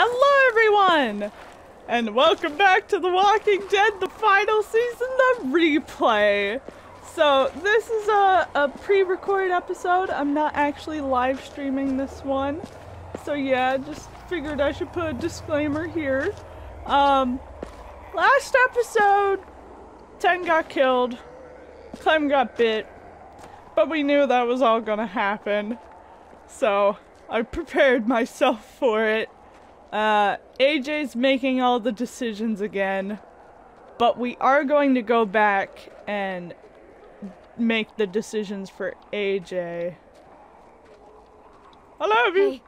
Hello, everyone! And welcome back to The Walking Dead, the final season, the replay. So, this is a, a pre-recorded episode. I'm not actually live streaming this one. So yeah, just figured I should put a disclaimer here. Um, last episode, Tenn got killed, Clem got bit, but we knew that was all gonna happen. So, I prepared myself for it. Uh, AJ's making all the decisions again, but we are going to go back and make the decisions for AJ. I love you. Hey,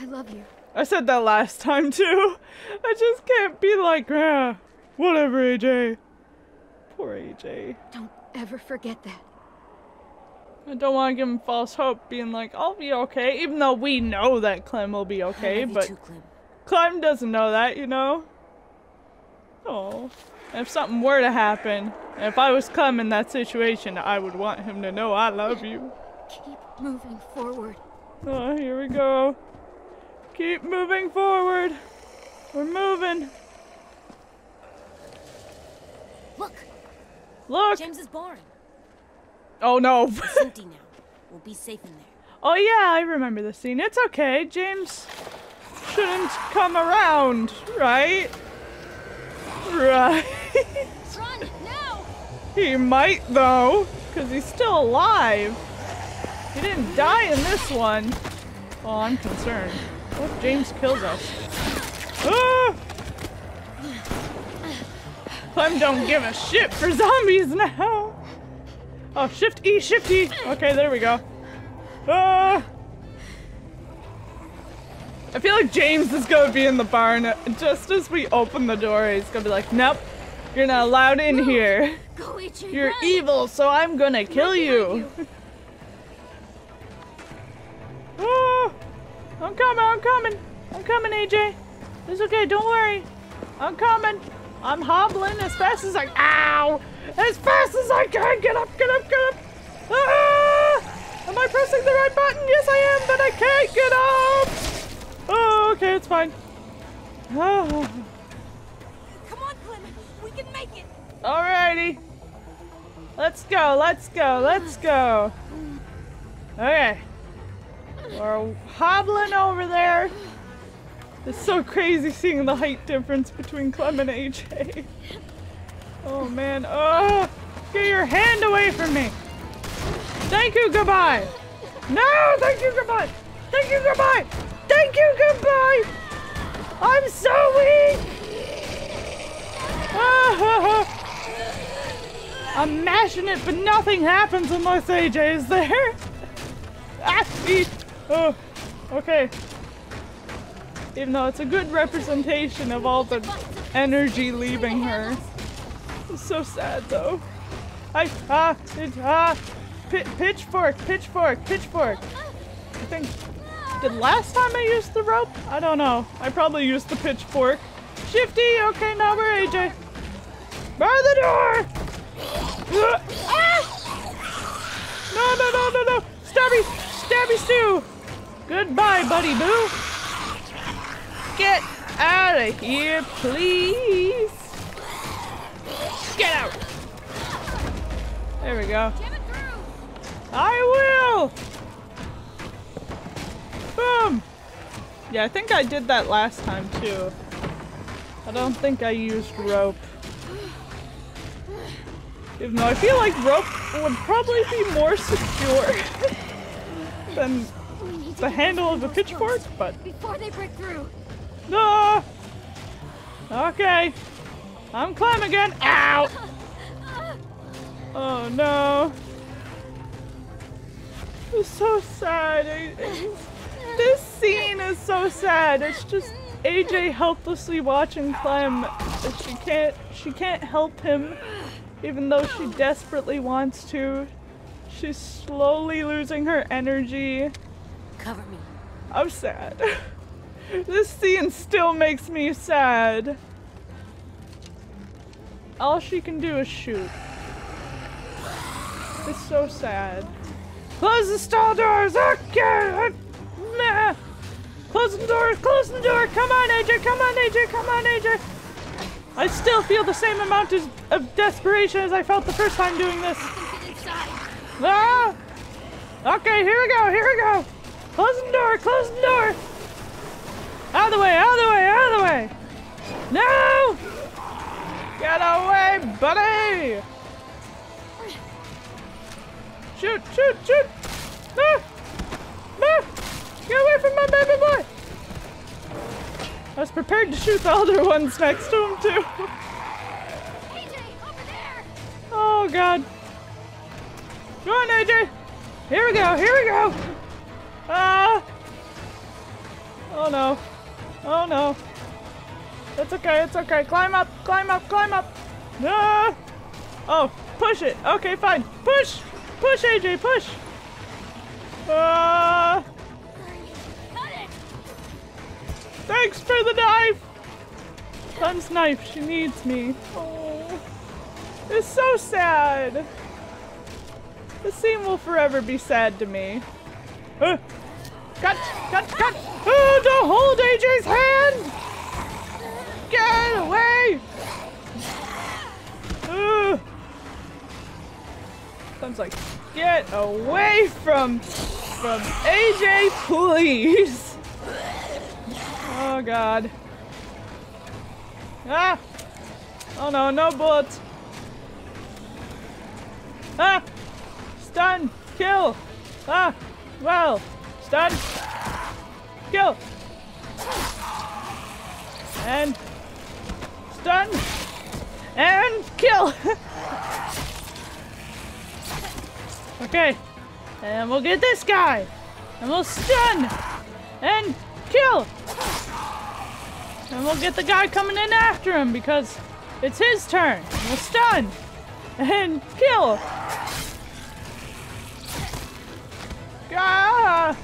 I love you. I said that last time too. I just can't be like, ah, whatever, AJ. Poor AJ. Don't ever forget that. I don't want to give him false hope, being like, I'll be okay, even though we know that Clem will be okay, I love you but too, Clem. Clem doesn't know that, you know? Oh. If something were to happen, if I was Clem in that situation, I would want him to know I love you. Keep moving forward. Oh, here we go. Keep moving forward. We're moving. Look, Look. James's barn. Oh no. It's empty now. We'll be safe in there. oh yeah, I remember the scene. It's okay. James shouldn't come around, right? Right. Run now! he might though, because he's still alive. He didn't die in this one. Oh, I'm concerned. What if James kills us? Ah! Clem don't give a shit for zombies now. Oh, shift E, shift E. Okay, there we go. Ah! I feel like James is gonna be in the barn just as we open the door. He's gonna be like, nope, you're not allowed in here. Go eat your You're run. evil, so I'm gonna kill you. Ah! I'm coming, I'm coming. I'm coming, AJ. It's okay, don't worry. I'm coming. I'm hobbling as fast as I Ow! As fast as I can! Get up, get up, get up! Ah! Am I pressing the right button? Yes, I am, but I can't get up! Oh, okay, it's fine. Oh. Come on, Clem. We can make it. Alrighty. Let's go, let's go, let's go. Okay. We're hobbling over there. It's so crazy seeing the height difference between Clem and AJ. Oh man, oh! Get your hand away from me! Thank you, goodbye! No, thank you, goodbye! Thank you, goodbye! Thank you, goodbye! I'm so weak! I'm mashing it, but nothing happens unless AJ is there. ah, eat. Oh, okay. Even though it's a good representation of all the energy leaving her. It's so sad though. I ah it, ah pi pitchfork pitchfork pitchfork. I think did last time I used the rope? I don't know. I probably used the pitchfork. Shifty. Okay, now we're AJ. Bar the door. No no no no no! Stabby stabby Stu. Goodbye, buddy boo. Get out of here, please. Get out. There we go. Jam it through. I will. Boom. Yeah, I think I did that last time too. I don't think I used rope. Even though I feel like rope would probably be more secure than We need to the handle of a pitchfork, but before they break through. no. Okay. I'm climbing again. Ow! Oh no. It's so sad. This scene is so sad. It's just AJ helplessly watching Clem. She can't she can't help him even though she desperately wants to. She's slowly losing her energy. Cover me. I'm sad. this scene still makes me sad. All she can do is shoot. It's so sad. Close the stall doors! Okay! Meh. Close the door! Close the door! Come on, AJ! Come on, AJ! Come on, AJ! I still feel the same amount of, of desperation as I felt the first time doing this. Ah! Okay, here we go, here we go! Close the door, close the door! Out of the way, out of the way, out of the way! No! Get away, buddy! Shoot, shoot, shoot! No! No! Get away from my baby boy! I was prepared to shoot the other ones next to him, too. AJ, over there. Oh, God. Go on, AJ! Here we go, here we go! Ah! Oh, no. Oh, no. It's okay, it's okay. Climb up, climb up, climb up! Ah! Oh, push it. Okay, fine. Push! Push, AJ, push! It. Thanks for the knife! Clem's knife, she needs me. Oh, it's so sad. The scene will forever be sad to me. Uh, cut, cut, cut! Oh, don't hold AJ's hand! Get away! Uh. Clem's like, get away from, from AJ, please! Oh god. Ah! Oh no, no bullets! Ah! Stun! Kill! Ah! Well! Stun! Kill! And stun! And kill! okay. And we'll get this guy! And we'll stun! And kill! And we'll get the guy coming in after him because it's his turn. We'll stun and kill. Ah,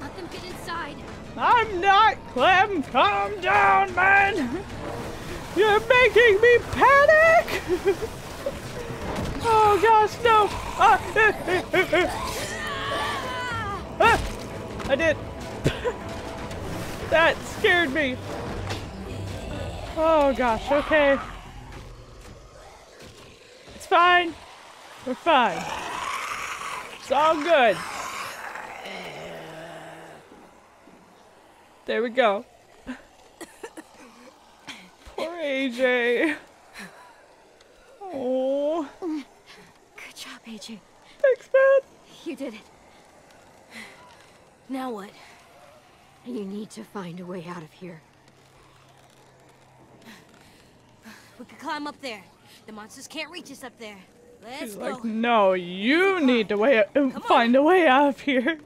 let them get inside. I'm not Clem. Calm down, man. You're making me panic. oh gosh, no. Ah, ah, I did. that scared me. Oh gosh, okay. It's fine. We're fine. It's all good. There we go. Poor AJ. Oh, Good job, AJ. thanks, man. You did it. Now what? You need to find a way out of here. We could climb up there. The monsters can't reach us up there. Let's He's go. like, no, you need to way um, find a way out of here.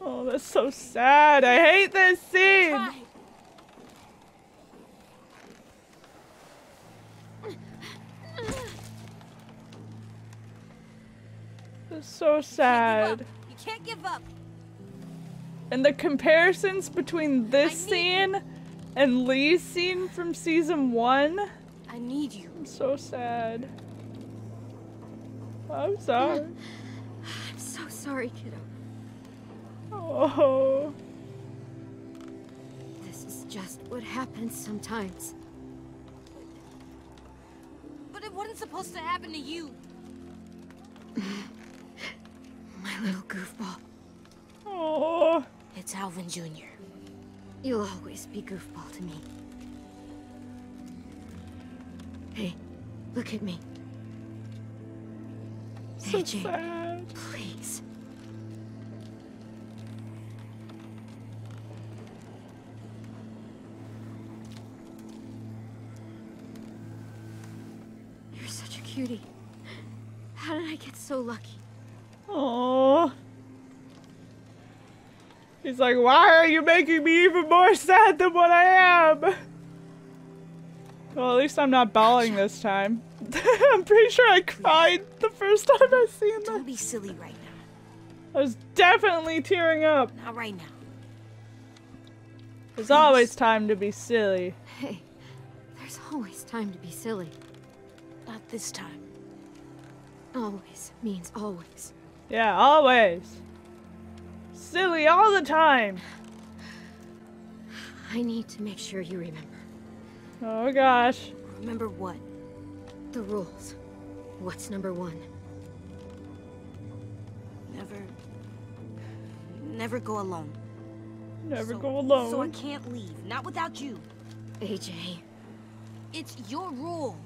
Oh, that's so sad. I hate this scene. Try. It's so Give sad. up. You can't give up. And the comparisons between this scene and Lee's scene from season one, I need you. I'm so sad. I'm sorry. I'm so sorry, kiddo. Oh, This is just what happens sometimes. But it wasn't supposed to happen to you. Little goofball. oh, It's Alvin Jr. You'll always be goofball to me. Hey, look at me. so AJ, sad. please. You're such a cutie. How did I get so lucky? Oh. He's like, why are you making me even more sad than what I am? Well, at least I'm not bawling this time. I'm pretty sure I cried the first time I seen that. Don't be silly right now. I was definitely tearing up. Not right now. There's always time to be silly. Hey, there's always time to be silly. Not this time. Always means always. Yeah, always. Silly all the time. I need to make sure you remember. Oh gosh. Remember what? The rules. What's number one? Never... Never go alone. Never So- go alone. So I can't leave. Not without you. AJ, It's your rule.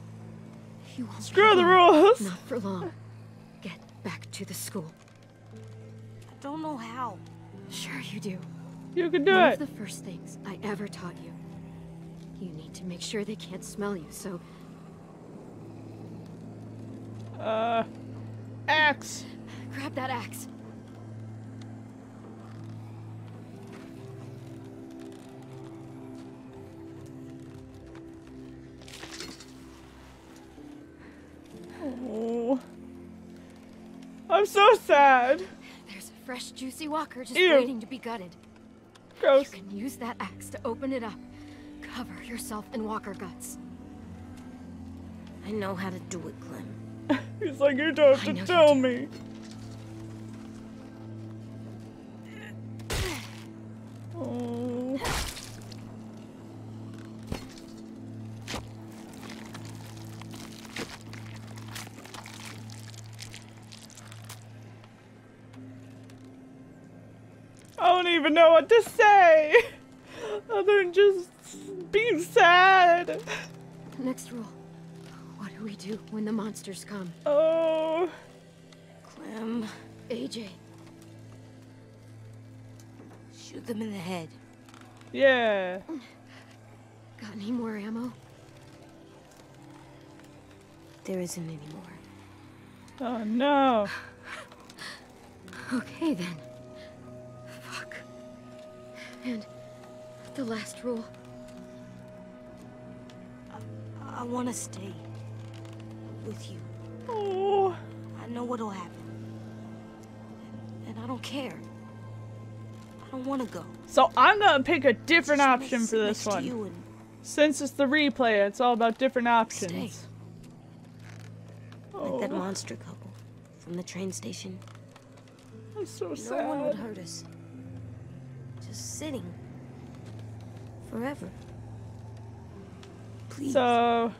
you won't be Screw the rules. Not for long. Get back to the school. I don't know how. Sure you do. You can do One it. of the first things I ever taught you. You need to make sure they can't smell you, so Uh, axe. grab that axe. Oh. I'm so sad. There's a fresh, juicy walker just Ew. waiting to be gutted. Gross. You can use that axe to open it up. Cover yourself in walker guts. I know how to do it, Clem. He's like, you don't have know to tell me. Oh. Next rule. What do we do when the monsters come? Oh. Clem, AJ, shoot them in the head. Yeah. got any more ammo? There isn't any more. Oh no. Okay then. Fuck. And the last rule. I want to stay with you. Oh. I know what'll happen. And I don't care. I don't want to go. So I'm gonna pick a different Just option for this one. Since it's the replay, it's all about different options. like that Oh, monster couple from the train station. I'm so No one would hurt us. Just sitting. Forever. Please. So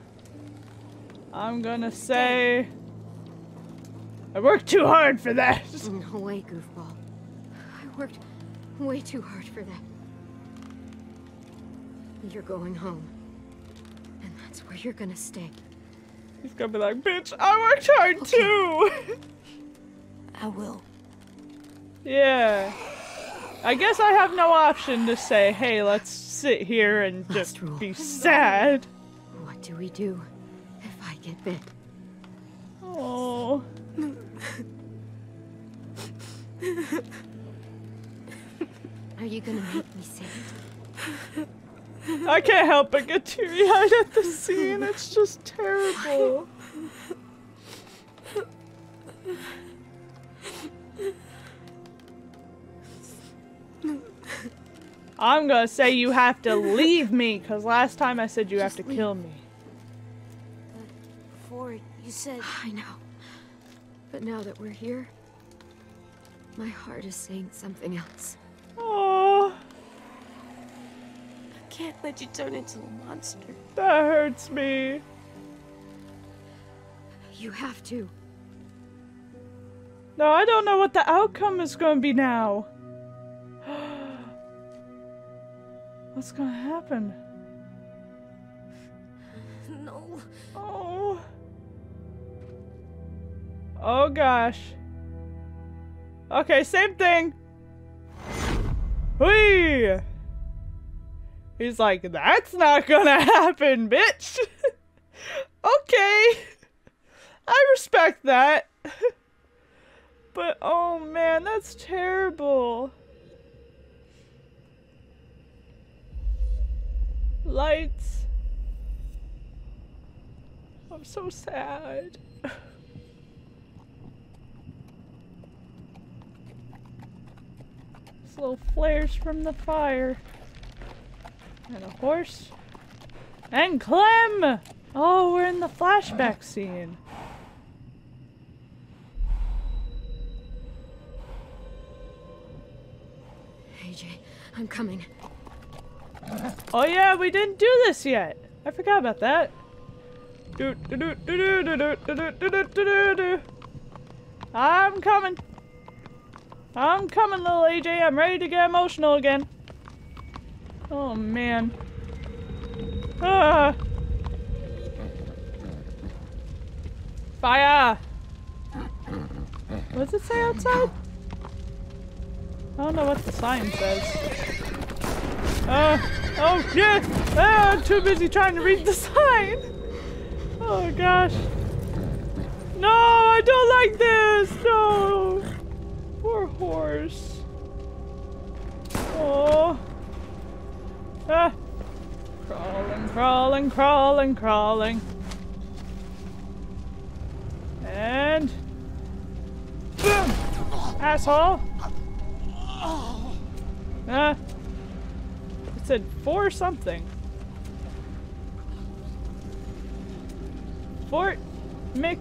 I'm gonna say I worked too hard for that. No way, goofball. I worked way too hard for that. You're going home. And that's where you're gonna stay. He's gonna be like, bitch, I worked hard too. I will. yeah. I guess I have no option to say, hey, let's sit here and Last just rule. be sad. What do we do if I get bit? Oh. Are you gonna make me say it? I can't help but get teary eyed at the scene. It's just terrible. I'm gonna say you have to leave me, because last time I said you have to leave. kill me. Before you said ah, I know. But now that we're here, my heart is saying something else. Oh, I can't let you turn into a monster. that hurts me. You have to. No, I don't know what the outcome is gonna be now. What's gonna happen? No. Oh. Oh gosh. Okay, same thing. Whee! He's like, that's not gonna happen, bitch. okay. I respect that. but oh man, that's terrible. Lights. I'm so sad. little flares from the fire. And a horse. And Clem! Oh, we're in the flashback scene. AJ, I'm coming. Oh yeah, we didn't do this yet. I forgot about that. I'm coming. I'm coming, little AJ. I'm ready to get emotional again. Oh man. Ah. Fire! What does it say outside? I don't know what the sign says. Uh, oh, yeah! Ah, I'm too busy trying to read the sign! Oh gosh. No, I don't like this! No! Horse. Oh. Ah. Crawling, crawling, crawling, crawling. And... Boom! Asshole! Ah. It said four something. Fort Mc...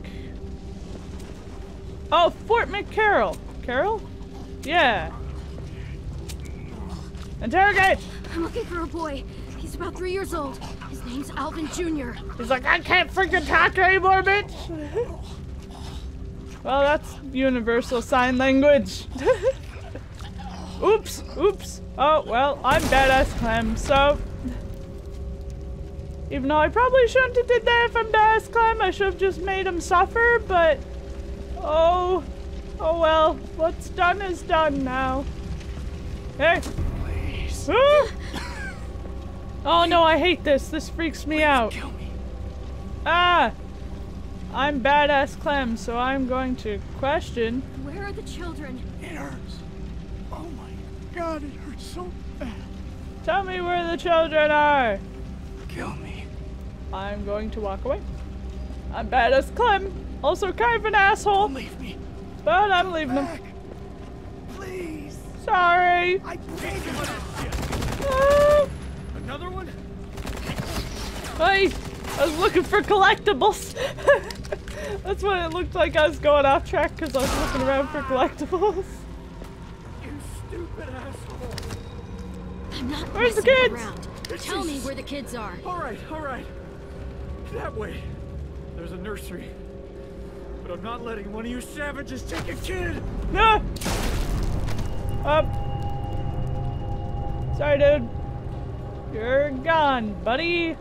Oh, Fort McCarroll. Carol? Yeah. Interrogate! I'm looking for a boy. He's about three years old. His name's Alvin Jr. He's like, I can't freaking talk anymore, bitch! well, that's universal sign language. oops, oops. Oh, well, I'm badass Clem, so... Even though I probably shouldn't have did that if I'm badass Clem, I should have just made him suffer, but... Oh... Oh well, what's done is done now. Hey! Please. Ah! Oh no, I hate this. This freaks me out. Kill me. Ah! I'm badass Clem, so I'm going to question. Where are the children? It hurts. Oh my god, it hurts so bad. Tell me where the children are. Kill me. I'm going to walk away. I'm badass Clem, also kind of an asshole, Don't leave me. But I'm leaving him. Back. Please. Sorry. I paid you for this shit. Ah! Another one? Hey, I was looking for collectibles. That's what it looked like I was going off track because I was looking around for collectibles. You stupid asshole. I'm not Where's the messing kids? around. Tell me where the kids are. All right, all right. That way. There's a nursery. But I'm not letting one of you savages take a kid. No! Up. Sorry, dude. You're gone, buddy.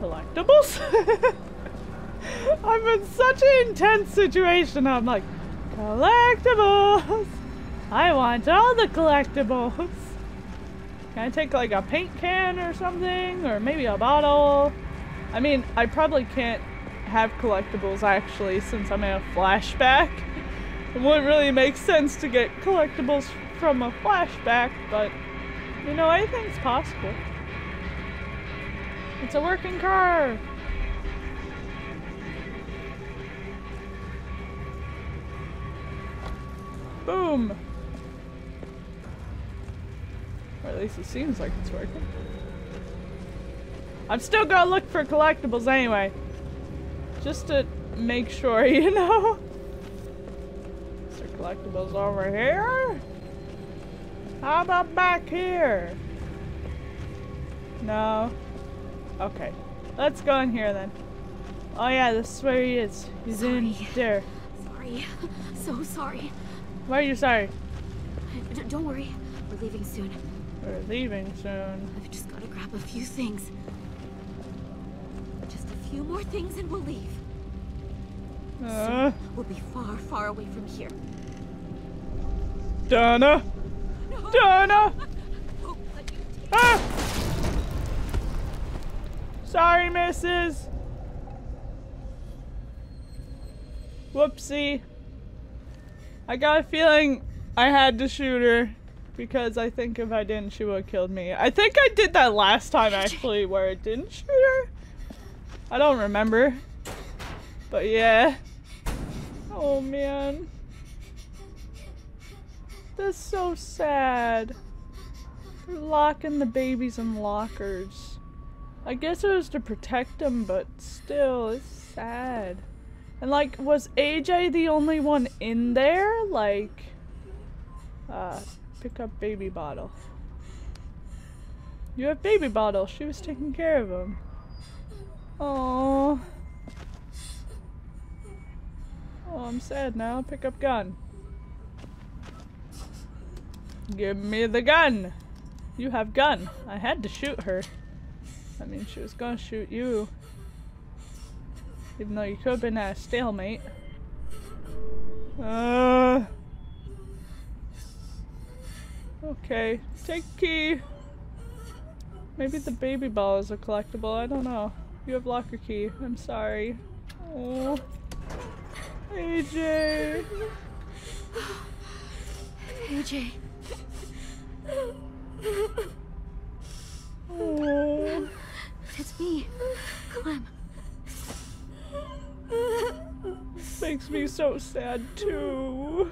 Collectibles? I'm in such an intense situation. I'm like, collectibles. I want all the collectibles. Can I take like a paint can or something? Or maybe a bottle? I mean, I probably can't have collectibles actually since I'm in a flashback. It wouldn't really make sense to get collectibles from a flashback, but you know, anything's possible. It's a working car! Boom! Or at least it seems like it's working. I'm still gonna look for collectibles anyway. Just to make sure, you know? Is collectibles over here? How about back here? No. Okay. Let's go in here then. Oh yeah, this is where he is. He's in there. Sorry. So sorry. Why are you sorry? D- don't worry. We're leaving soon. We're leaving soon. I've just got to grab a few things. Just a few more things and we'll leave. Uh, We'll be far, far away from here. Donna! No. Donna! Won't let you take- Ah! Sorry, missus. Whoopsie. I got a feeling I had to shoot her because I think if I didn't, she would have killed me. I think I did that last time actually where I didn't shoot her. I don't remember. But yeah. Oh man. That's so sad. They're locking the babies in lockers. I guess it was to protect them, but still, it's sad. And like, was AJ the only one in there? Like, uh, pick up baby bottle. You have baby bottle. She was taking care of him. Oh. Oh, I'm sad now. Pick up gun. Give me the gun. You have gun. I had to shoot her. I mean, she was gonna shoot you. Even though you could have been at a stalemate. Uh. Okay. Take key. Maybe the baby ball is a collectible. I don't know. You have locker key. I'm sorry. Oh. AJ. AJ. Oh. It's me. Clem. Makes me so sad too.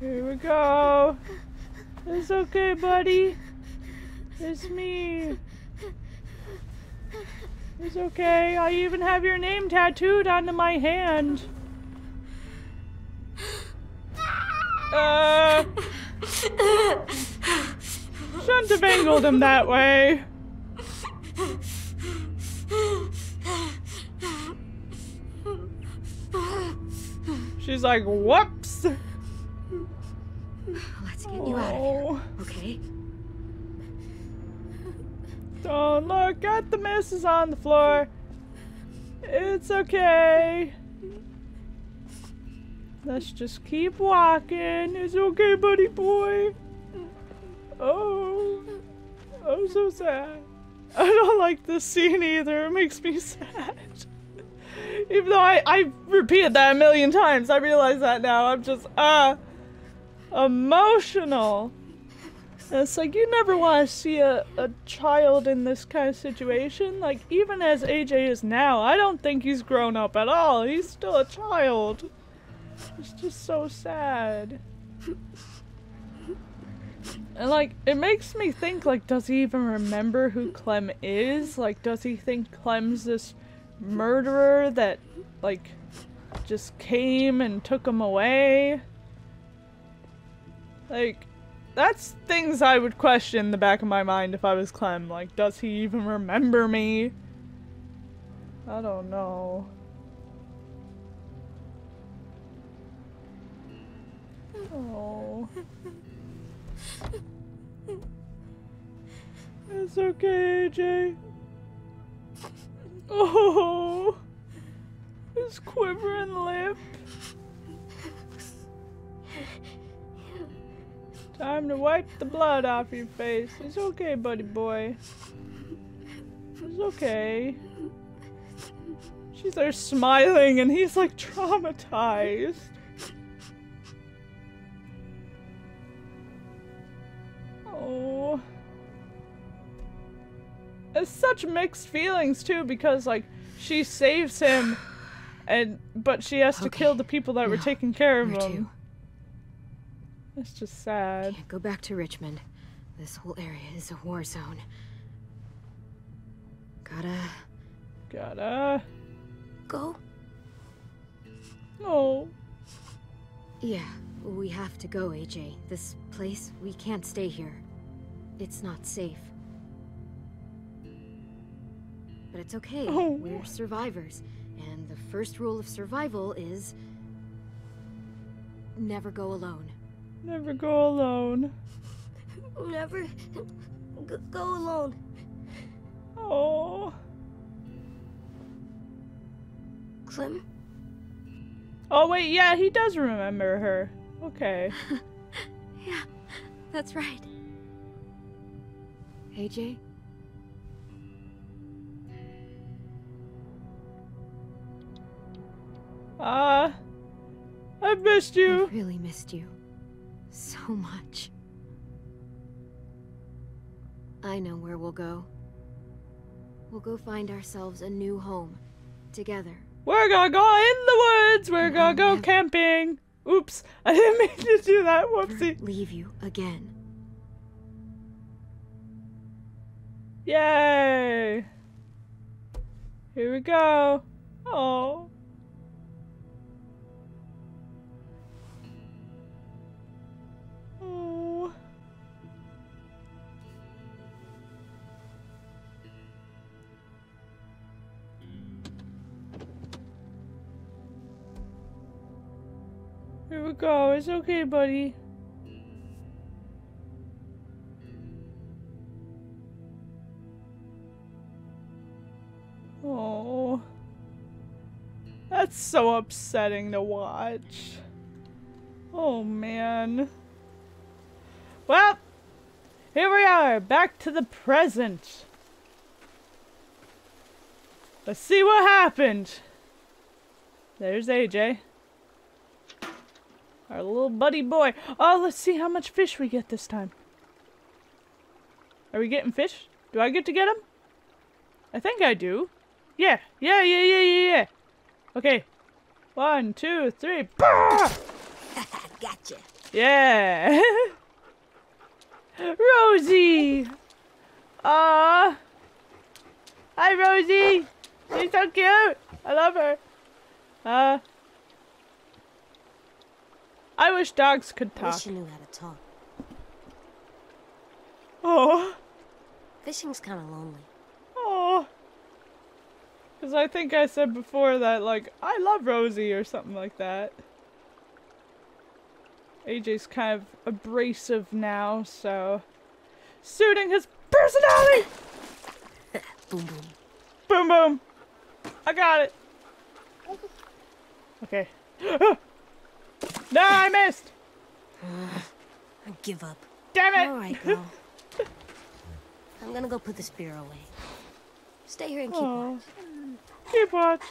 Here we go. It's okay, buddy. It's me. It's okay. I even have your name tattooed onto my hand. Uh, shouldn't have angled him that way. She's like, whoops. Let's get you out of here. Oh, Okay? Don't look at the messes on the floor. It's okay. Let's just keep walking. It's okay, buddy boy. Oh, I'm so sad. I don't like this scene either. It makes me sad. Even though I, I repeated that a million times, I realize that now. I'm just, uh, emotional. It's like, you never want to see a, a child in this kind of situation. Like, even as AJ is now, I don't think he's grown up at all. He's still a child. It's just so sad. And like, it makes me think, like, does he even remember who Clem is? Like, does he think Clem's this murderer that, like, just came and took him away? Like, that's things I would question in the back of my mind if I was Clem. Like, does he even remember me? I don't know. Oh. It's okay, AJ. Oh. His quivering lip. Time to wipe the blood off your face. It's okay, buddy boy. It's okay. She's there smiling and he's like traumatized. Oh. It's such mixed feelings too because like she saves him and but she has to Okay. kill the people that were Now, taking care of him. To? It's just sad. Can't go back to Richmond. This whole area is a war zone. Gotta Gotta. go? Oh. Yeah, we have to go, AJ. This place, we can't stay here. It's not safe. But it's okay. Oh. We're survivors. And the first rule of survival is never go alone. Never go alone. Never g- go alone. Oh. Clem? Oh wait, yeah, he does remember her. Okay. Yeah, that's right. AJ? Ah. I've missed I you. really missed you. So much. I know where we'll go. We'll go find ourselves a new home. Together. We're gonna go in the woods. We're And gonna I'll go camping. Oops, I didn't mean to do that. Whoopsie. Leave you again. Yay. Here we go. Oh. Go. It's okay, buddy. Oh. That's so upsetting to watch. Oh man. Well, here we are, back to the present. Let's see what happened. There's AJ. Our little buddy boy. Oh, let's see how much fish we get this time. Are we getting fish? Do I get to get them? I think I do. Yeah, yeah, yeah, yeah, yeah, yeah. Okay. One, two, three. Gotcha. Yeah. Rosie. Ah. Hi, Rosie. She's so cute. I love her. Uh. I wish dogs could I talk. wish you knew how to talk. Oh. Fishing's kind of lonely. Oh. Because I think I said before that, like, I love Rosie or something like that. AJ's kind of abrasive now, so. Suiting his personality! Boom boom. Boom, boom! I got it! Okay. no, I missed! I give up. Damn it! All right, girl. I'm gonna go put the spear away. Stay here and keep Aw. watch. Keep watch.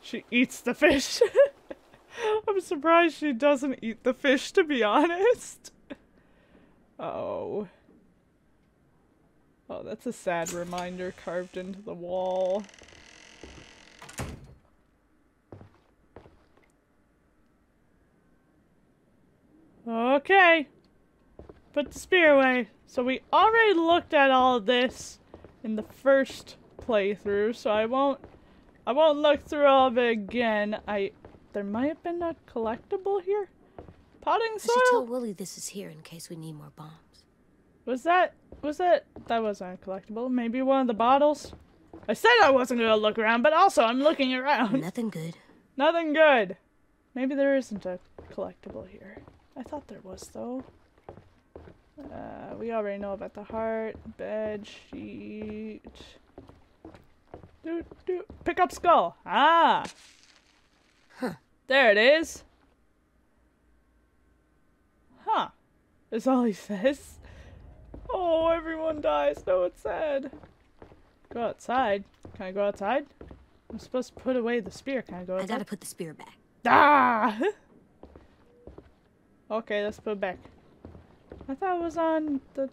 She eats the fish. I'm surprised she doesn't eat the fish, to be honest. Oh. Oh, that's a sad reminder carved into the wall. Okay. Put the spear away. So we already looked at all of this in the first playthrough, so I won't I won't look through all of it again. I there might have been a collectible here. Potting I should tell soil? Willy this is here in case we need more bombs. Was that was that that wasn't a collectible? Maybe one of the bottles? I said I wasn't gonna look around, but also I'm looking around. Nothing good. Nothing good. Maybe there isn't a collectible here. I thought there was though. Uh, we already know about the heart, bed sheet. Do do pick up skull. Ah. Huh. There it is. Huh. That's all he says. Oh, everyone dies. No, it's sad. Go outside. Can I go outside? I'm supposed to put away the spear. Can I go outside? I gotta put the spear back. Ah! okay, let's put it back. I thought it was on the,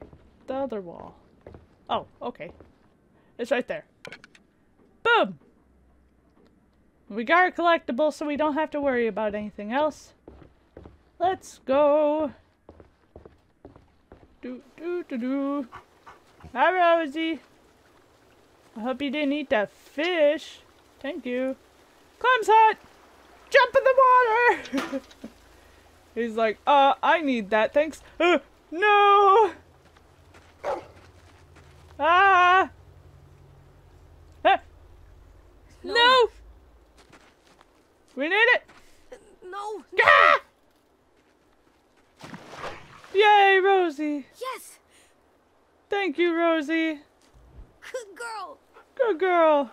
the other wall. Oh, okay. It's right there. Boom! We got our collectible, so we don't have to worry about anything else. Let's go. Do, do, do, do. Hi, Rosie. I hope you didn't eat that fish. Thank you. Clem's hut! Jump in the water! He's like, uh, I need that, thanks. Uh, no! Ah! Ah! No! We need it! No. Ah! Yay, Rosie! Yes. Thank you, Rosie. Good girl. Good girl.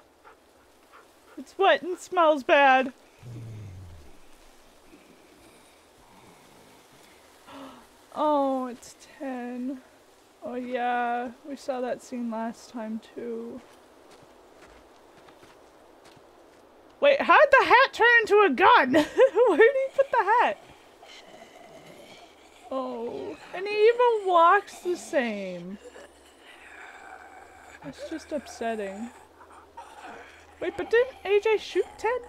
It's wet and smells bad. Oh, it's Tenn. Oh, yeah. We saw that scene last time, too. Wait, how'd the hat turn into a gun? Where did he put the hat? Oh, and he even walks the same. That's just upsetting. Wait, but didn't AJ shoot Ted?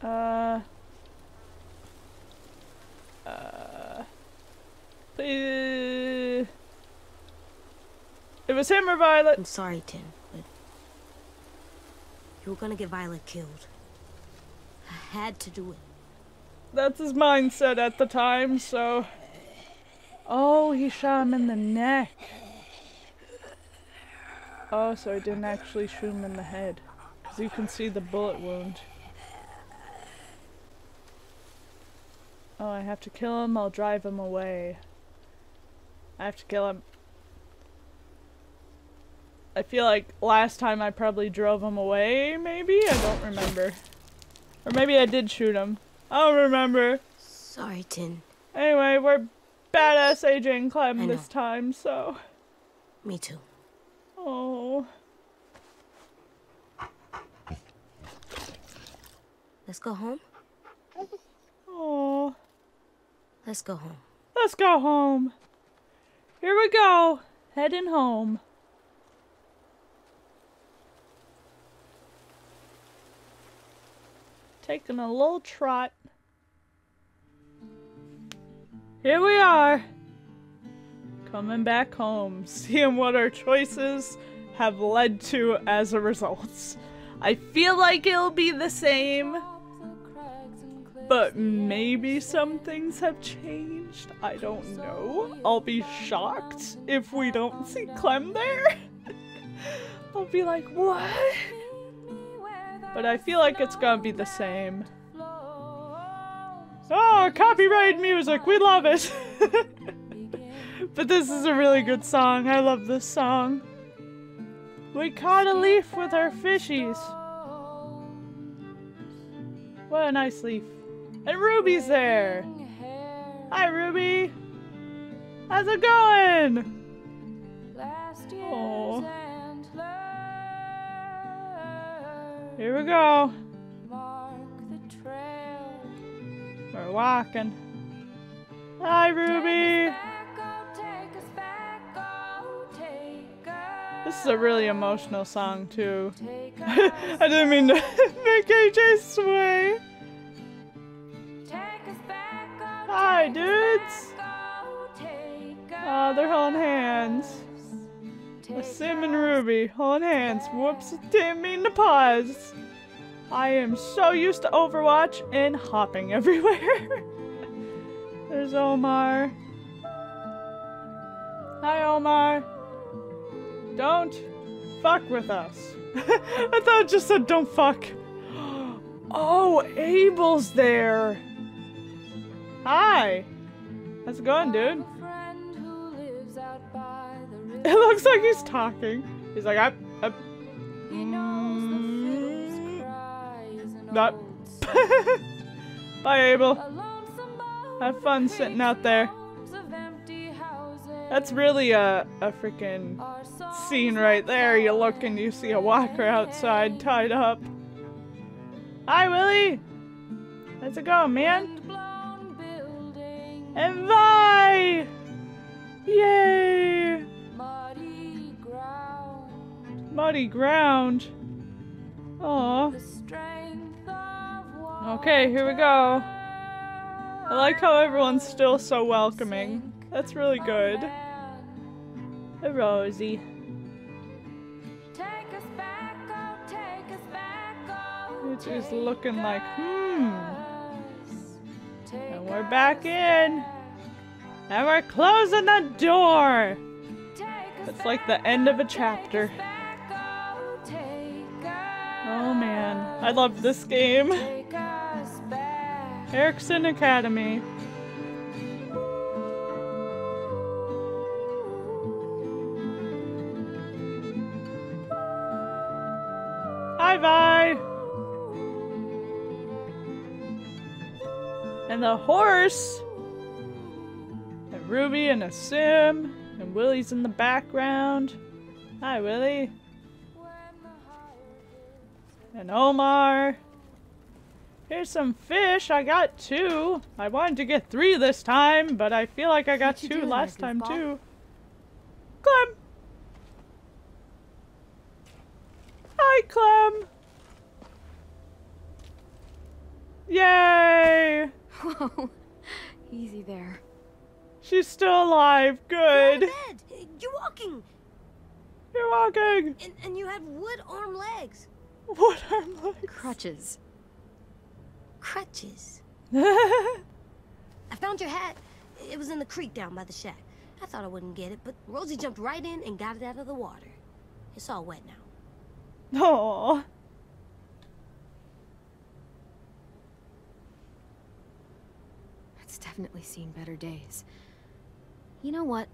Uh. Uh. It was him or Violet. I'm sorry, Tim, but you were gonna get Violet killed. I had to do it. That's his mindset at the time, so. Oh, he shot him in the neck. Oh, so he didn't actually shoot him in the head. Because you can see the bullet wound. Oh, I have to kill him. I'll drive him away. I have to kill him. I feel like last time I probably drove him away, maybe? I don't remember. Or maybe I did shoot him. I don't remember. Sorry, Tenn. Anyway, we're badass AJ and Clem this time, so. Me too. Oh. Let's go home. Oh. Let's go home. Let's go home. Here we go. Heading home. Taking a little trot. Here we are. Coming back home. Seeing what our choices have led to as a result. I feel like it'll be the same. But maybe some things have changed. I don't know. I'll be shocked if we don't see Clem there. I'll be like, what? But I feel like it's gonna be the same. Oh, copyright music. We love it. but this is a really good song. I love this song. We caught a leaf with our fishies. What a nice leaf. And Ruby's there. Hi, Ruby. How's it going? Oh. Here we go. We're walking. Hi, Ruby. This is a really emotional song, too. I didn't mean to make AJ sway. Hi, dudes. Oh, they're holding hands. Sim and Ruby holding hands. Whoops, didn't mean to pause. I am so used to Overwatch and hopping everywhere. There's Omar. Hi, Omar. Don't fuck with us. I thought it just said don't fuck. Oh, Abel's there. Hi. How's it going, dude? It looks like he's talking. He's like, I, I, mm, not. Bye, Abel. Have fun sitting out there. That's really a, a freaking scene right there. You look and you see a walker outside tied up. Hi, Willy. How's it going, man? And Vi! Yay! Muddy ground. Aw. Okay, here we go. I like how everyone's still so welcoming. That's really good. Hey, Rosie. It's just looking like, hmm. And we're back in. And we're closing the door. It's like the end of a chapter. Oh man, I love this game. Ericson Academy. Hi, Vi. And the horse. And Ruby and Aasim. And Willy's in the background. Hi, Willie. And Omar. Here's some fish. I got two. I wanted to get three this time, but I feel like I got two last time goofball? too. Clem. Hi, Clem. Yay! Whoa. Easy there. She's still alive. Good. Bed. You're walking, You're walking. and, and you have wood arm legs. Wood arm legs? Crutches. Crutches. I found your hat. It was in the creek down by the shack. I thought I wouldn't get it, but Rosie jumped right in and got it out of the water. It's all wet now. Aww. Definitely seen better days. You know what?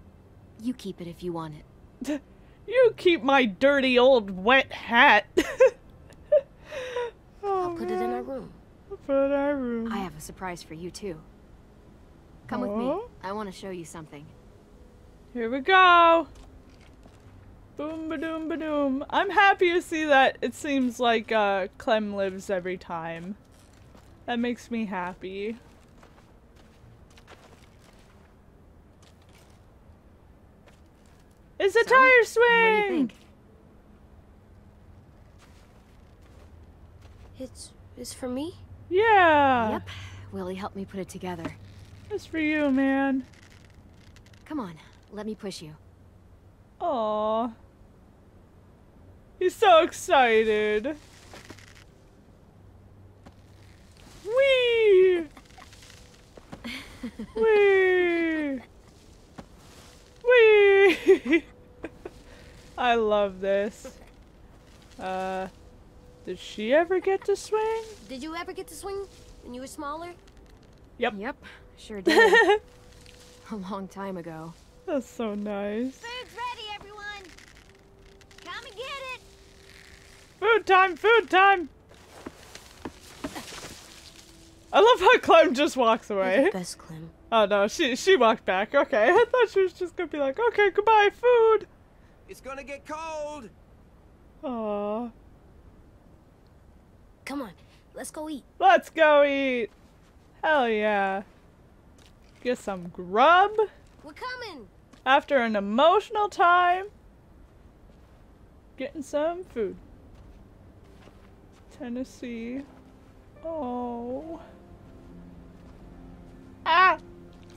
You keep it if you want it. You keep my dirty old wet hat. oh, I'll put it in our room. Put our room. I have a surprise for you too. Come with me. Oh. I want to show you something. Here we go. Boom ba doom ba doom. I'm happy to see that it seems like uh, Clem lives every time. That makes me happy. It's a So, tire swing! What do you think? It's it's for me. Yeah. Yep. Willy helped me put it together. It's for you, man. Come on, let me push you. Aw. He's so excited. Wee! Wee! Wee! I love this. Uh, did she ever get to swing? Did you ever get to swing when you were smaller? Yep. Yep, sure did. a long time ago. That's so nice. Food's ready, everyone. Come and get it. Food time, food time! I love how Clem just walks You're away. the best, Clem. Oh no, she she walked back. Okay, I thought she was just gonna be like, okay, goodbye, food. It's gonna get cold. Aww. Come on, let's go eat. Let's go eat. Hell yeah. Get some grub We're coming. after an emotional time. Getting some food. Tennessee. Oh. Ah!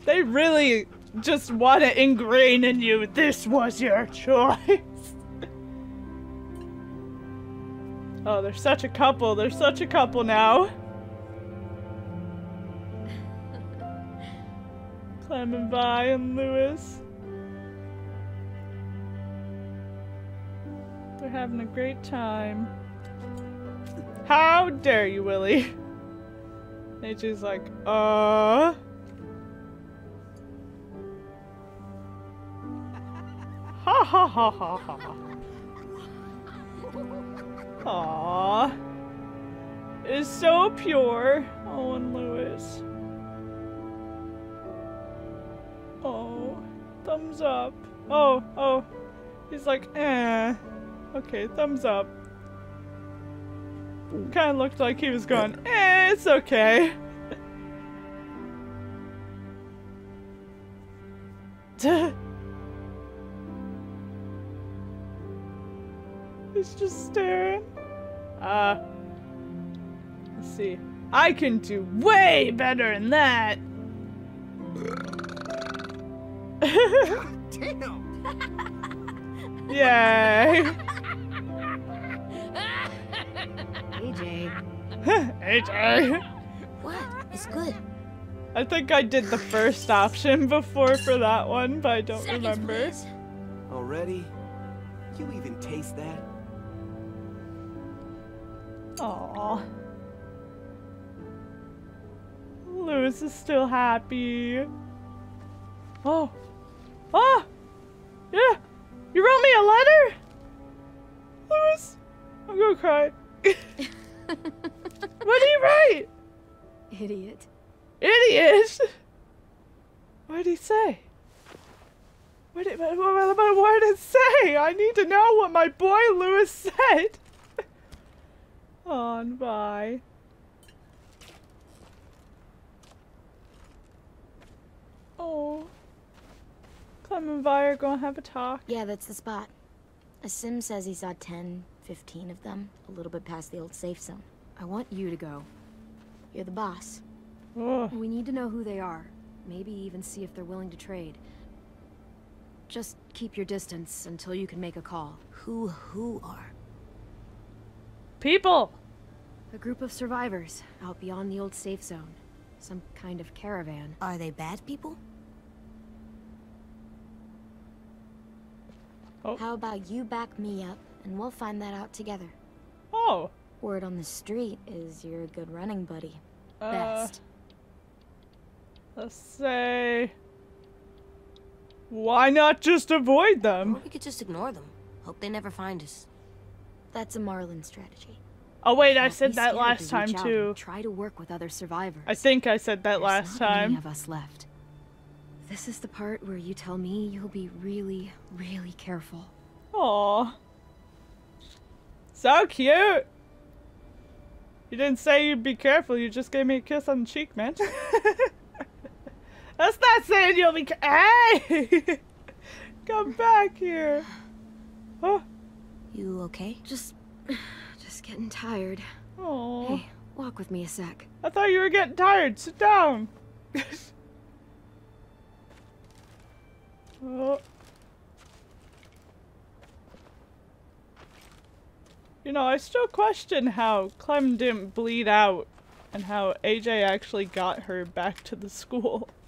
They really just want to ingrain in you this was your choice. oh, they're such a couple. They're such a couple now. Clem Vi and Louis. They're having a great time. How dare you, Willy? AJ's like, uh. Ha ha ha ha ha. Aww. It's so pure, Owen Louis. Oh, thumbs up. Oh, oh. He's like, eh. Okay, thumbs up. Kind of looked like he was going, eh, it's okay. He's just staring. Uh, let's see. I can do way better than that. Damn. Yay. AJ. AJ. What? It's good. I think I did the first option before for that one, but I don't Seconds, remember. please. Already? You even taste that? Aww. Louis is still happy. Oh. Oh! Yeah! You wrote me a letter? Louis? I'm gonna cry. what did he write? Idiot. Idiot! What did he say? What did, what, what, what, what did it say? I need to know what my boy Louis said. On by. Oh. Clem and Vi are gonna have a talk. Yeah, that's the spot. Aasim says he saw 10, 15 of them, a little bit past the old safe zone. I want you to go. You're the boss. Oh. We need to know who they are. Maybe even see if they're willing to trade. Just keep your distance until you can make a call. Who who are? People! A group of survivors out beyond the old safe zone. Some kind of caravan. Are they bad people? Oh. How about you back me up and we'll find that out together. Oh. Word on the street is you're a good running buddy. Uh, Best. Let's say... Why not just avoid Or them? we could just ignore them. Hope they never find us. That's a Marlon strategy. Oh wait, I said that last to time too. Try to work with other survivors. I think I said that There's last not Many of us left. This is the part where you tell me you'll be really, really careful. Aw. So cute! You didn't say you'd be careful, you just gave me a kiss on the cheek, man. That's not saying you'll be Hey! Come back here. Oh, You okay? Just, just getting tired. aw. Hey, walk with me a sec. I thought you were getting tired. Sit down. oh. You know, I still question how Clem didn't bleed out and how AJ actually got her back to the school.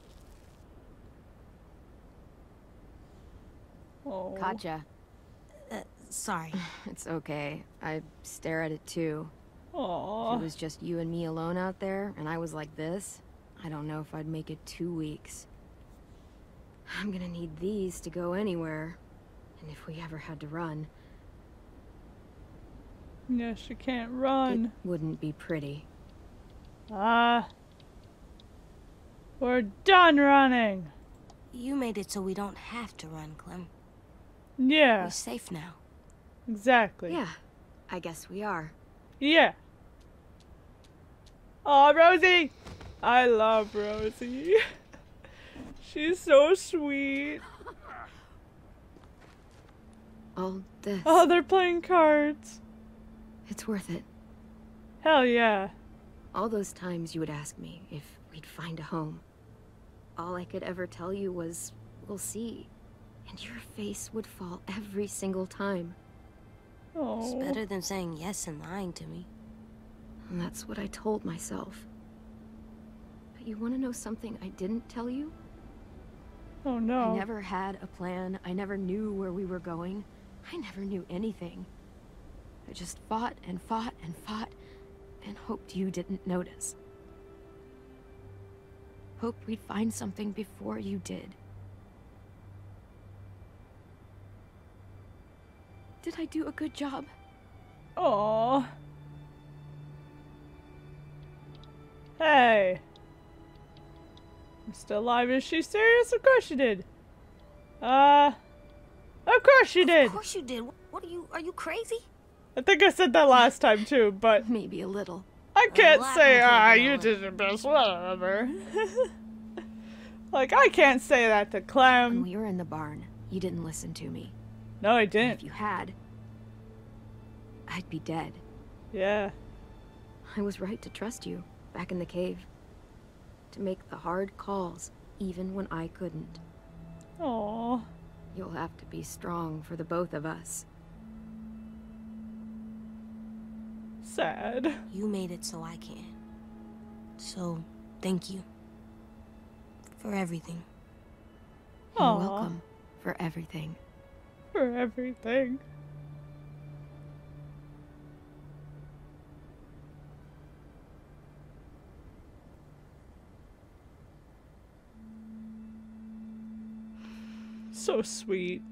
Oh. Katja, Uh, sorry. it's okay. I stare at it too. If it was just you and me alone out there, and I was like this, I don't know if I'd make it two weeks. I'm gonna need these to go anywhere. And if we ever had to run, Yeah, she can't run. it wouldn't be pretty. Ah. We're done running. You made it so we don't have to run, Clem. Yeah, We're safe now. Exactly. Yeah, I guess we are. Yeah. Aw, Rosie! I love Rosie. She's so sweet. All this, Oh, they're playing cards. it's worth it. Hell yeah. All those times you would ask me if we'd find a home. All I could ever tell you was, we'll see. And your face would fall every single time. It's Oh. better than saying yes and lying to me. And that's what I told myself. But you want to know something I didn't tell you? Oh no. I never had a plan. I never knew where we were going. I never knew anything. I just fought and fought and fought and hoped you didn't notice. Hoped we'd find something before you did. Did I do a good job? Oh. Hey. I'm still alive. Is she serious? Of course she did. Uh. Of course she did. Of course you did. What are you? Are you crazy? I think I said that last time too, but Maybe a little. I can't say, ah, you did your best, whatever. like, I can't say that to Clem. When Clem. we were in the barn, you didn't listen to me. No, I didn't. If you had, I'd be dead. Yeah. I was right to trust you, back in the cave. To make the hard calls, even when I couldn't. Aw. You'll have to be strong for the both of us. Sad. You made it so I can. So, thank you. For everything. You're welcome for everything. For everything. So sweet.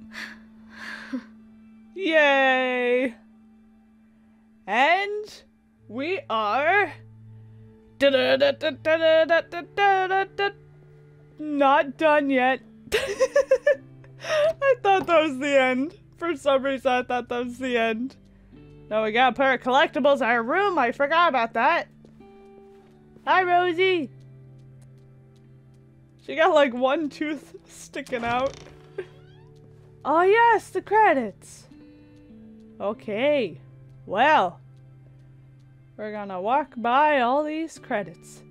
Yay! And we are not done yet. I thought that was the end. For some reason, I thought that was the end. Now we gotta put our collectibles in our room. I forgot about that. Hi, Rosie. She got like one tooth sticking out. oh, yes, the credits. Okay. Well, we're gonna walk by all these credits.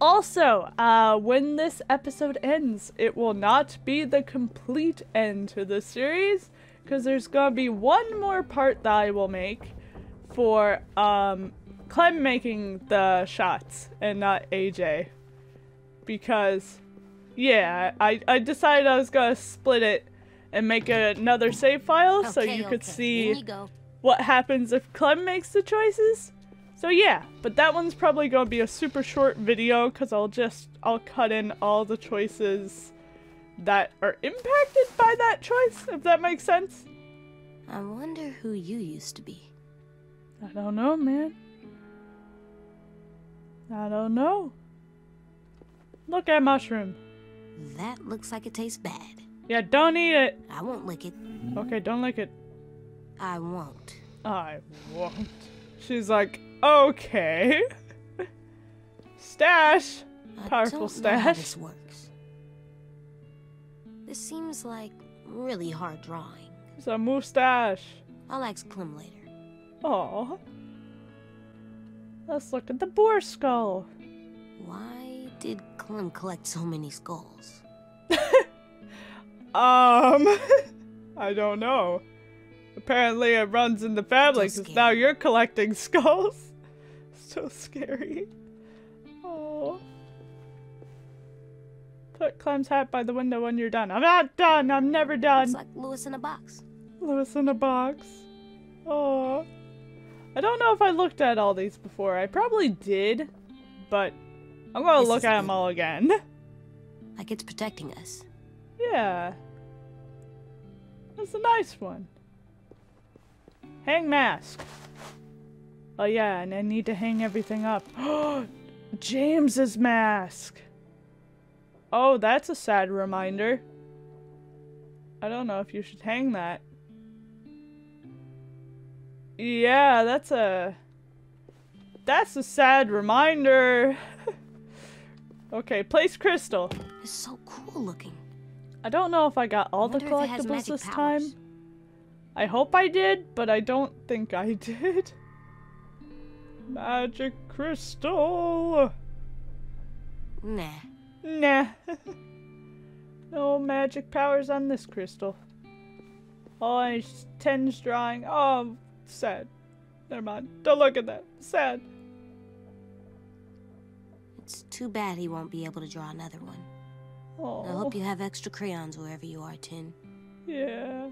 Also, uh, when this episode ends, it will not be the complete end to the series, because there's gonna be one more part that I will make for um, Clem making the shots and not AJ. Because, yeah, I, I decided I was gonna split it and make another save file so Okay, you could okay. see you what happens if Clem makes the choices. So yeah, but that one's probably gonna be a super short video because I'll just I'll cut in all the choices that are impacted by that choice, if that makes sense. I wonder who you used to be. I don't know, man. I don't know. Look at mushroom. That looks like it tastes bad. Yeah, don't eat it. I won't lick it. Okay, don't lick it. I won't. I won't. She's like, okay. Stash. Powerful I don't know how stash. this works. This seems like really hard drawing. It's a mustache. I'll ask Clem later. Aw. Let's look at the boar skull. Why did Clem collect so many skulls? Um, I don't know. Apparently it runs in the family because now you're collecting skulls. So scary. Oh. Put Clem's hat by the window when you're done. I'm not done. I'm never done. It's like Louis in a box. Louis in a box. Oh. I don't know if I looked at all these before. I probably did, but I'm gonna This look at them all again. Like it's protecting us. Yeah. That's a nice one. Hang mask. Oh yeah, and I need to hang everything up. James's mask. Oh, that's a sad reminder. I don't know if you should hang that. Yeah, that's a That's a sad reminder. okay, place crystal. It's so cool looking. I don't know if I got all the it has collectibles this powers. time. I hope I did, but I don't think I did. Magic crystal. Nah. Nah. no magic powers on this crystal. Oh, and it's Tenn's drawing. Oh, sad. Never mind. Don't look at that. Sad. It's too bad he won't be able to draw another one. Oh. I hope you have extra crayons wherever you are, Tenn. yeah.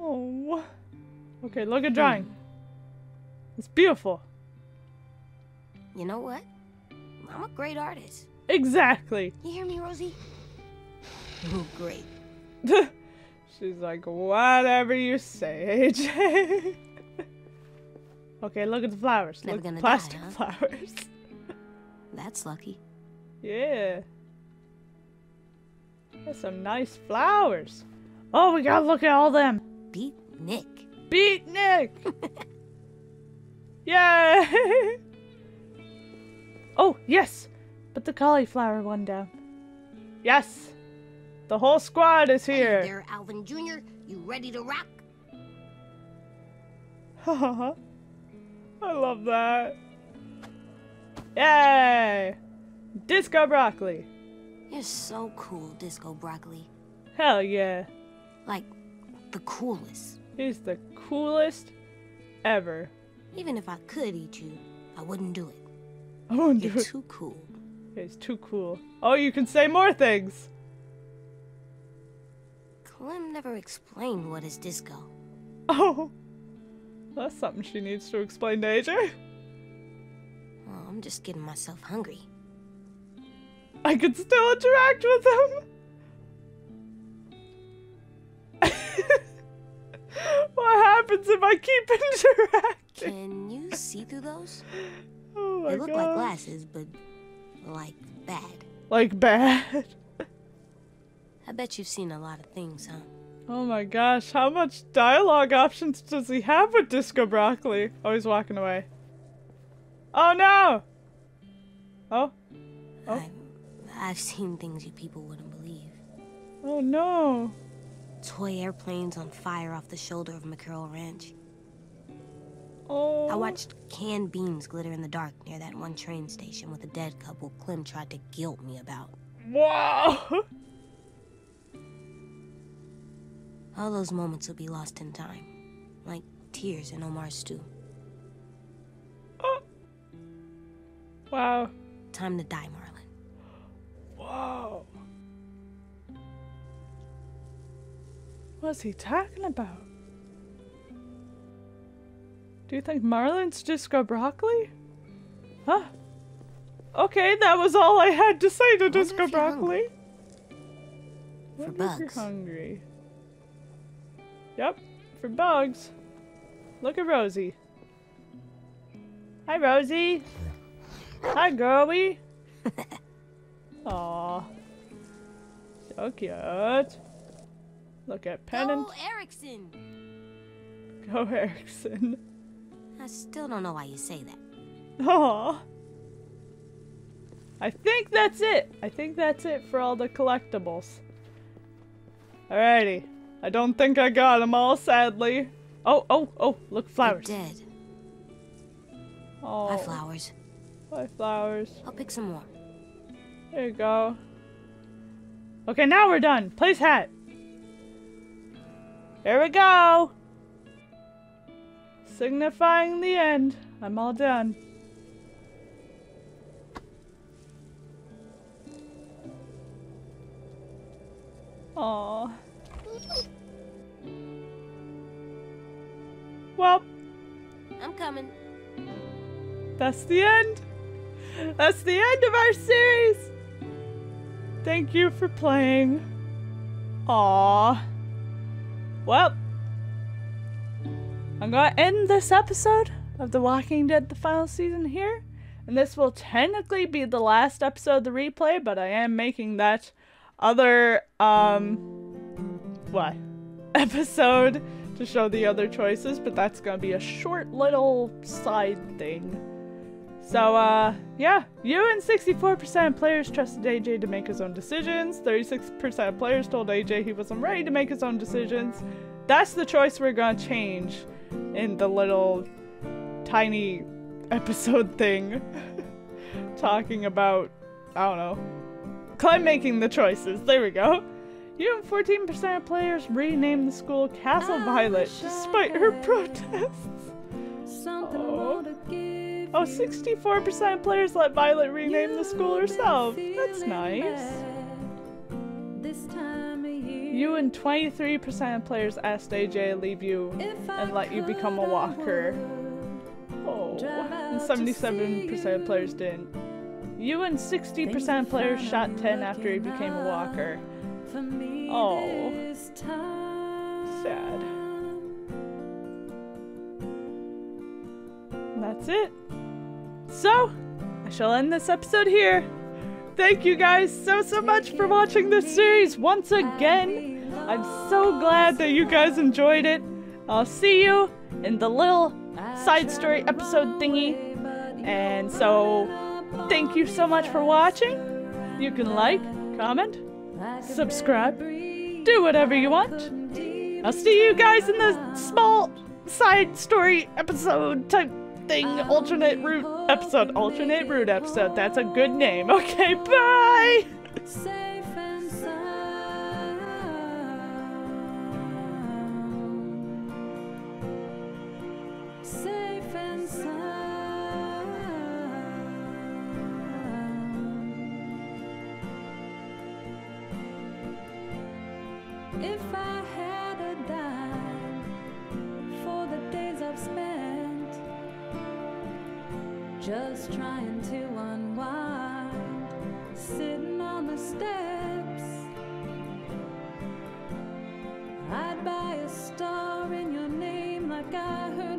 Oh. Okay, look at drawing. It's beautiful. You know what? I'm a great artist. Exactly. You hear me, Rosie? Oh, great. She's like, whatever you say, AJ. okay, look at the flowers. Never look, gonna die, plastic huh? flowers. That's lucky. yeah. That's some nice flowers. Oh, we gotta look at all them. Beat Nick. Beat Nick! Yay! oh, yes! Put the cauliflower one down. Yes! The whole squad is here! Hey here. there, Alvin Jr. You ready to rock? I love that. Yay! Disco broccoli. You're so cool, Disco Broccoli. Hell yeah. Like, the coolest. He's the coolest ever. Even if I could eat you, I wouldn't do it. I do You're it. too cool. It's too cool. Oh, you can say more things. Clem never explained what is disco. Oh. That's something she needs to explain to AJ. Oh, I'm just getting myself hungry. I could still interact with him. what happens if I keep interacting? Can you see through those? Oh my They look god. like glasses, but like bad. Like bad. I bet you've seen a lot of things, huh? Oh my gosh, how much dialogue options does he have with Disco Broccoli? Oh, he's walking away. Oh no! Oh, Oh. I've, I've seen things you people wouldn't believe. oh no. Toy airplanes on fire off the shoulder of McCurl Ranch. Oh. I watched canned beans glitter in the dark near that one train station with a dead couple Clem tried to guilt me about. Wow! All those moments will be lost in time, like tears in Omar's stew. Oh. Wow. Time to die, Marlon. Whoa. What's he talking about? Do you think Marlons just go broccoli? Huh? Okay, that was all I had to say to Disco Broccoli. For if you're bugs. hungry. Yep, for bugs. Look at Rosie. Hi, Rosie. Hi, girlie. Aw. So cute. Look at Pennant. Go Ericson! Go Ericson. I still don't know why you say that. Oh. I think that's it. I think that's it for all the collectibles. Alrighty. I don't think I got them all, sadly. Oh, oh, oh, look, flowers. dead. Oh, Bye, flowers. Bye, flowers. I'll pick some more. There you go. Okay, now we're done. Place hat. Here we go. Signifying the end. I'm all done. Aww. Well, I'm coming. that's the end. That's the end of our series. Thank you for playing. Aww. Well, I'm gonna end this episode of The Walking Dead, the final season here. And this will technically be the last episode of the replay, but I am making that other, um, what? Episode to show the other choices, but that's gonna be a short little side thing. So, uh, yeah, you and 64% of players trusted AJ to make his own decisions. 36% of players told AJ he wasn't ready to make his own decisions. That's the choice we're gonna change in the little tiny episode thing. Talking about, I don't know, Clem making the choices. There we go. You and 14% of players renamed the school Castle Violet despite her protests. Oh. Oh, 64% of players let Violet rename the school herself. That's nice. You and 23% of players asked AJ to leave you and let you become a walker. Oh, and 77% of players didn't. You and 60% of players shot Tenn after he became a walker. Oh, sad. And that's it. So, I shall end this episode here. Thank you guys so, so much for watching this series once again. I'm so glad that you guys enjoyed it. I'll see you in the little side story episode thingy. And so, thank you so much for watching. You can like, comment, subscribe, do whatever you want. I'll see you guys in the small side story episode type thing, um, alternate route episode, alternate route episode. That's a good name. Okay, bye! Trying to unwind, sitting on the steps. I'd buy a star in your name like I heard